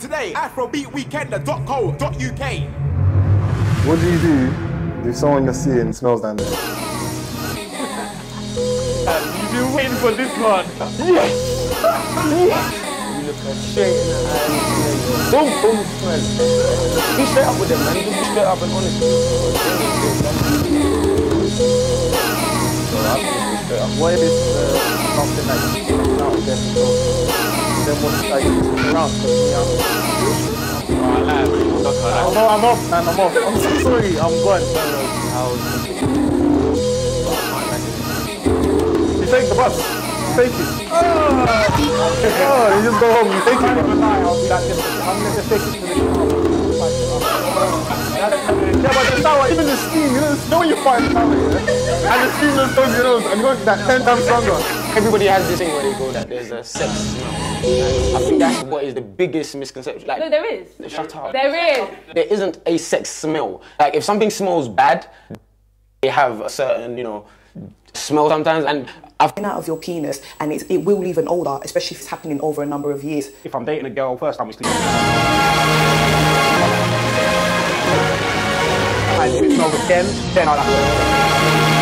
today. Afrobeatweekender.co.uk. What do you do if someone you're seeing smells down there? You've been waiting for this one. straight in the eye. Boom, boom, smell. Be straight up with them, man. Just be straight up and honest. So I'll just be straight. What if it's uh, something that you think is out there then what's like around? Cause me, I'm, I'm, I'm off, man. I'm off. I'm so sorry. I'm gone. You take the bus. Take it. Oh, you just go home. You take it. I'll be this. I'm gonna take it to the yeah, but the shower, even the steam, you know, you know when you in the yeah? and the steam just goes, you and goes that 10 times stronger. Everybody has this thing where they go that there's a sex. And I think that's what is the biggest misconception. Like, No, there is. shut up. There is. There isn't a sex smell. Like if something smells bad, they have a certain, you know, smell sometimes. And I've been out of your penis and it, it will leave an odour, especially if it's happening over a number of years. If I'm dating a girl, first time we sleep. And if it smells again, then I'll have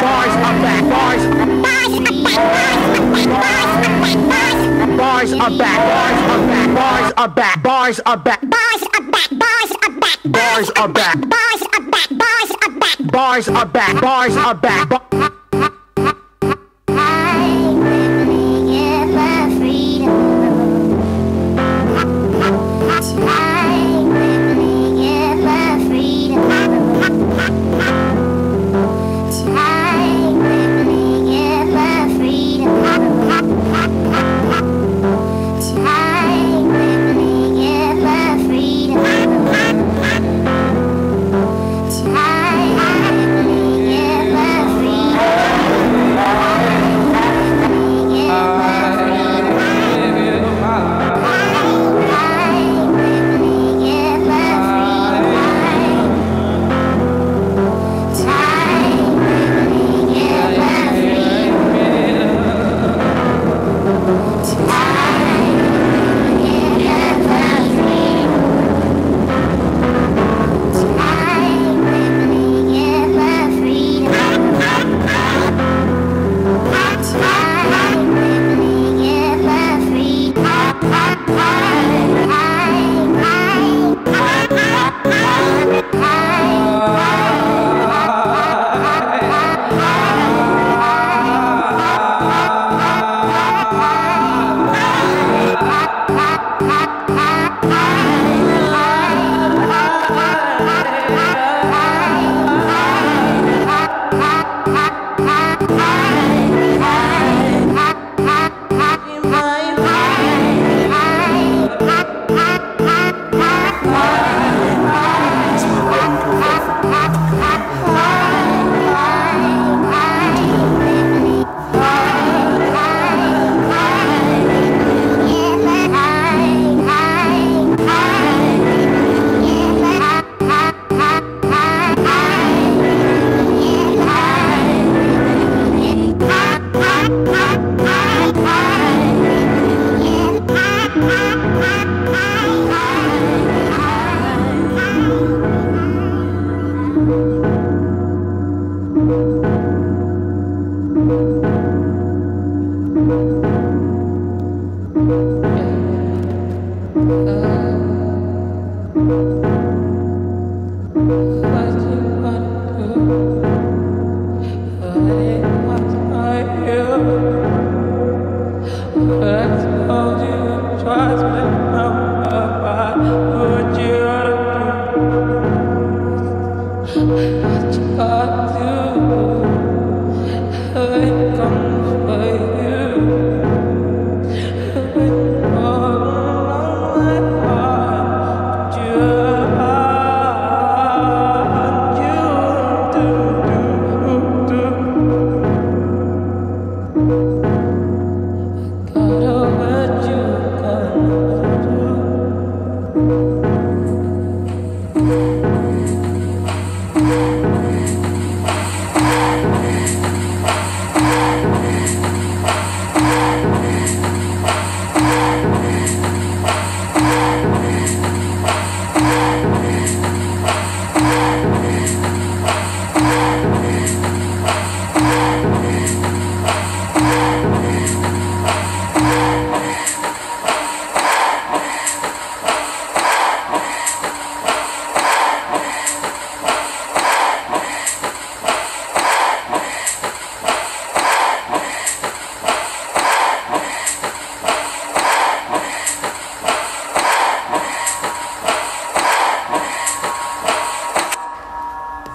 Bars are back. Bars are back. Bars are back. Bars are back. Bars are back. Bars are back. Bars are back. Bars are back. Bars are back. Bars are back. Bars are back. Bars are back.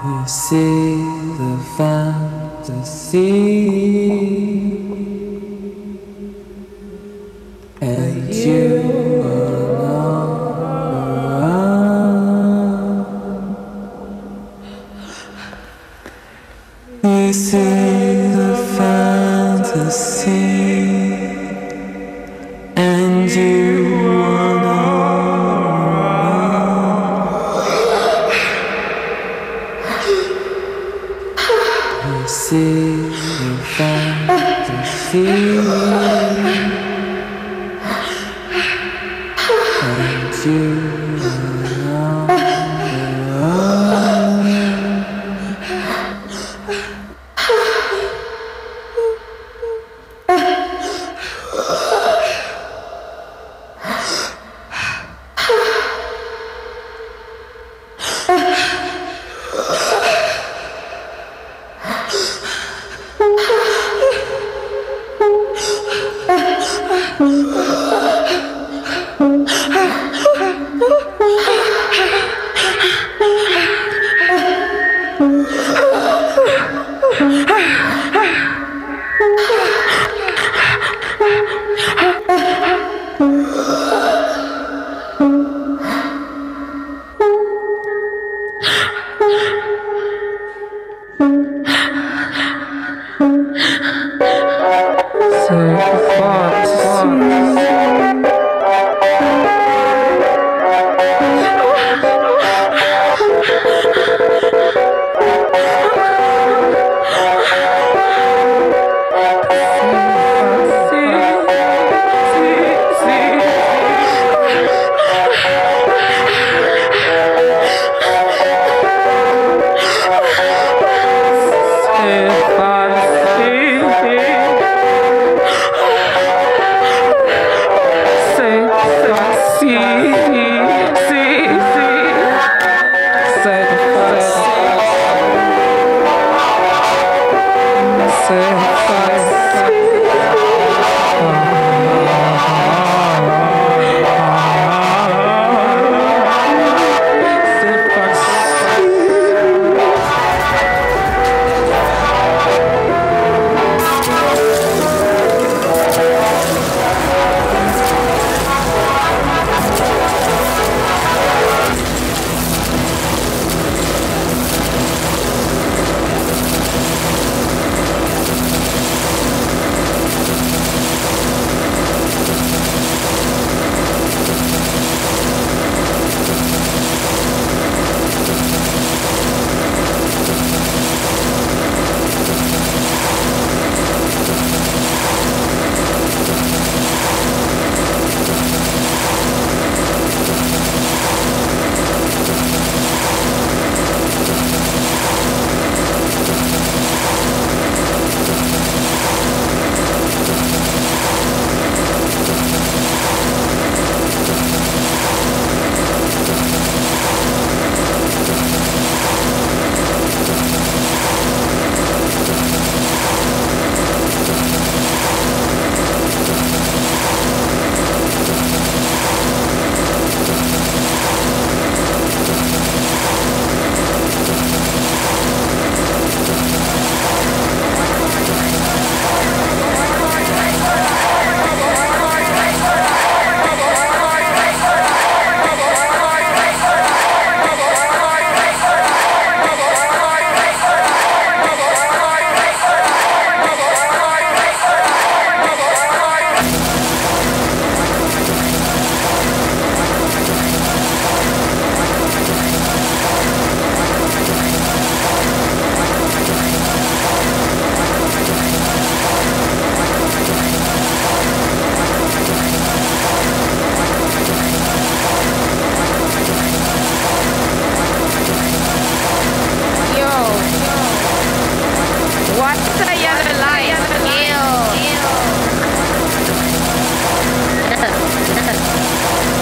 You see the fantasy. Say What's the yellow line? Ew. Ew.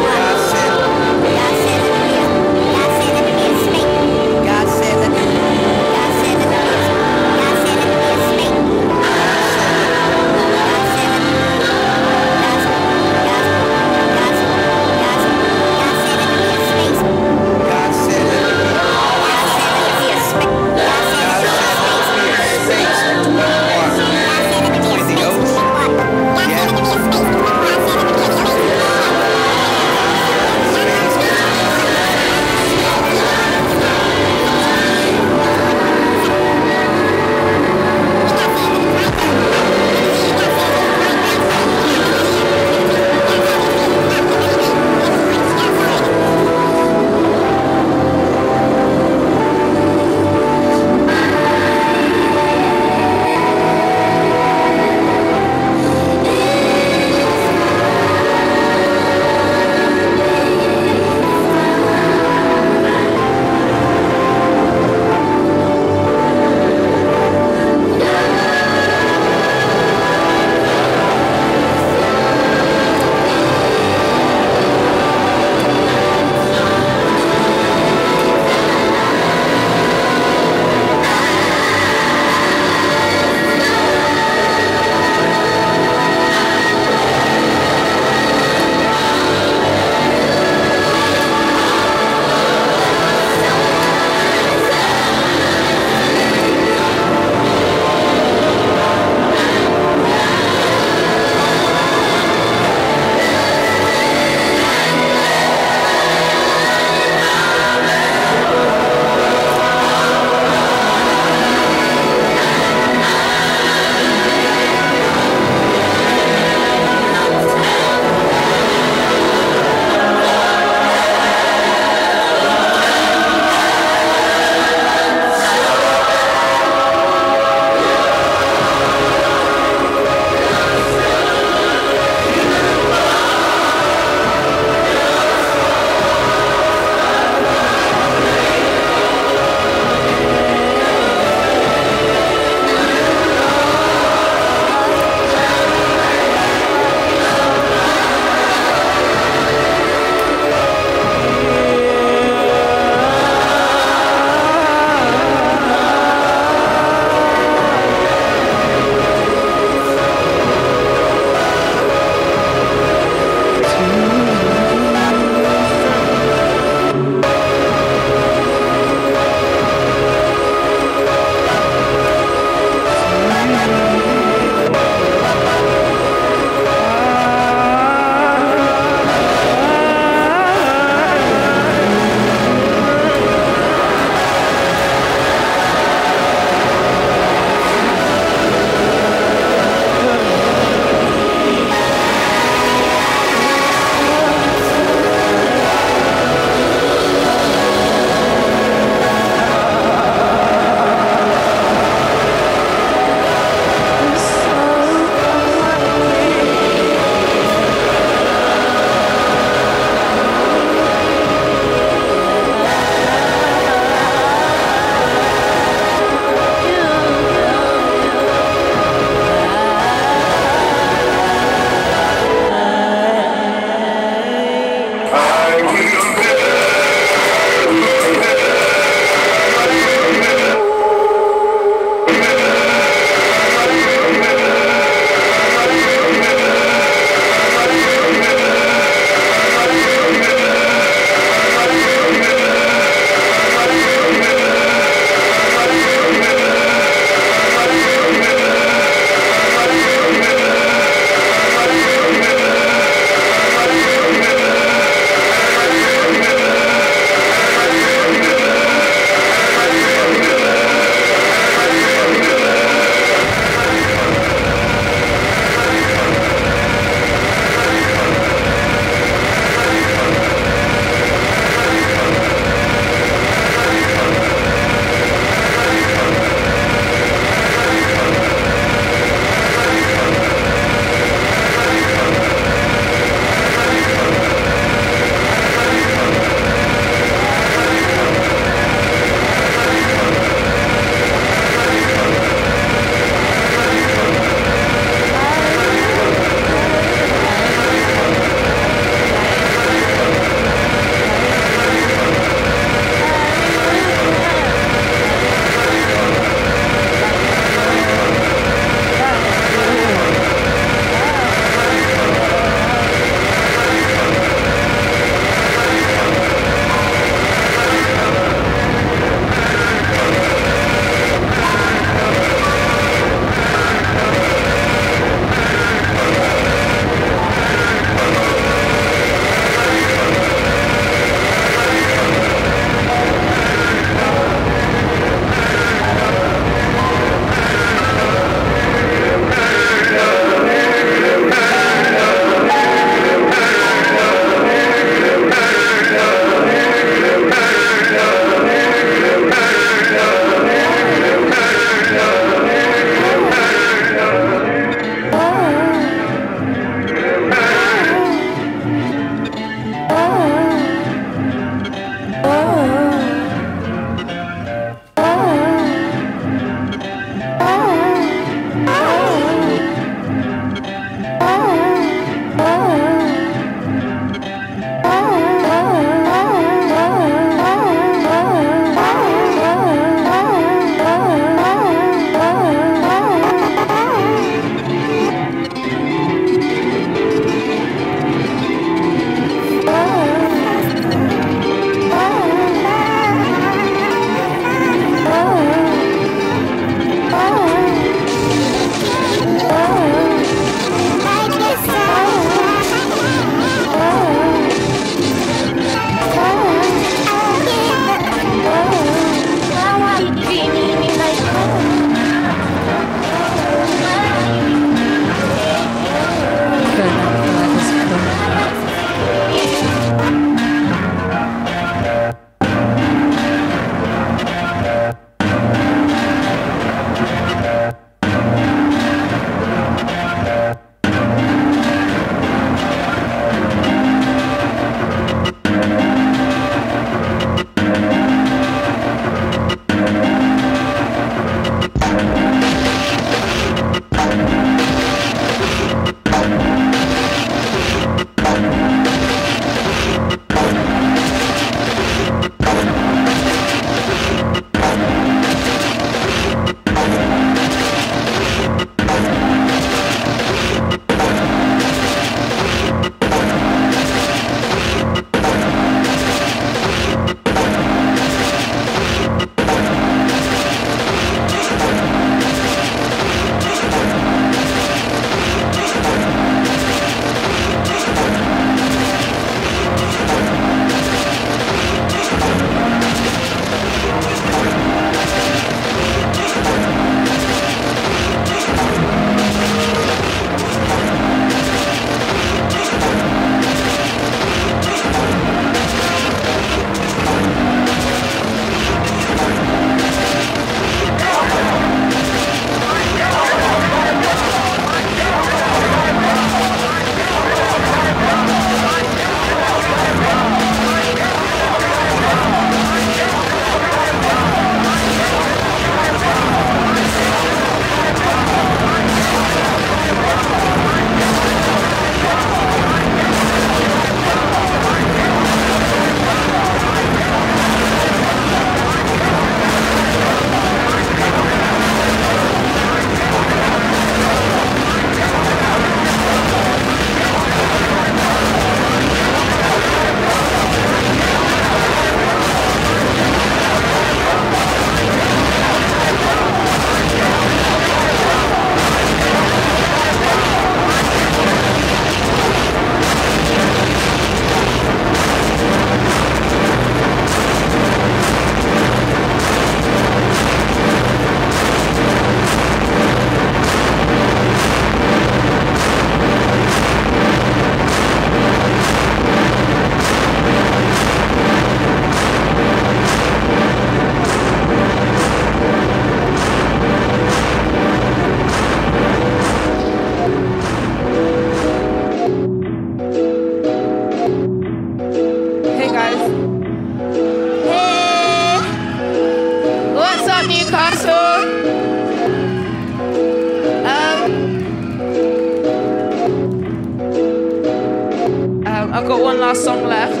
got one last song left.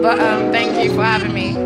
But um, thank you for having me.